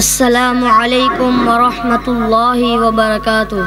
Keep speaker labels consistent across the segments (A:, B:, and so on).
A: अस्सलामु अलैकुम वरहमतुल्लाहि वबरकातुह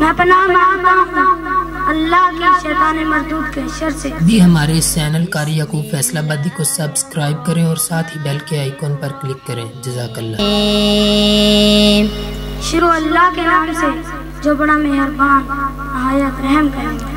B: मैं पनाह मांगता हूँ अल्लाह की शैतान मरदूद के शर से
C: भी हमारे इस चैनल कारी यकूब फैसलाबादी को सब्सक्राइब करें और साथ ही बेल के आइकॉन पर क्लिक करें जजाकल्ला
B: शुरू अल्लाह के नाम से जो बड़ा मेहरबान नहायत रहम करें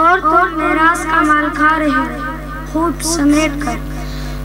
B: और तुम मेरास का माल खा रहे हो खूब समेट कर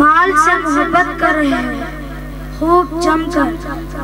B: माल से मोहब्बत कर रहे हो खूब जमकर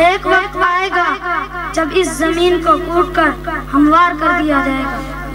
B: एक वक्त आएगा जब इस जमीन को कूट कर हमवार कर दिया जाएगा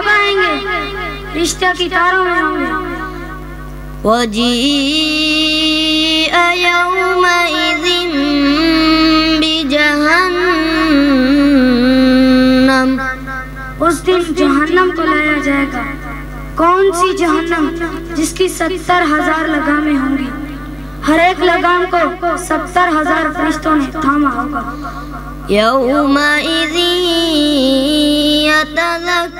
B: कब आएँगे रिश्ते की तारों में होंगे।
A: वो जी
B: उस दिन जहन्नम को लाया जाएगा। कौन सी जहन्नम जिसकी सत्तर हज़ार लगामें होंगी? हर एक लगाम को सत्तर हज़ार फरिश्तों ने थामा होगा।
A: यौमा इजी यतलक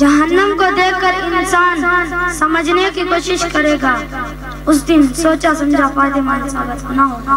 B: जहन्नम को देखकर इंसान समझने की कोशिश करेगा उस दिन सोचा समझा फातिमा साबित होना होगा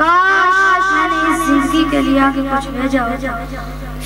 B: काश मैंने इस जिंदगी के लिए आगे कुछ भेजा हो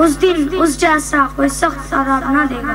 B: उस दिन उस जैसा कोई सख्त आदाब न देगा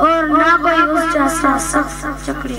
B: और ना कोई उस जैसा सख्त चक्री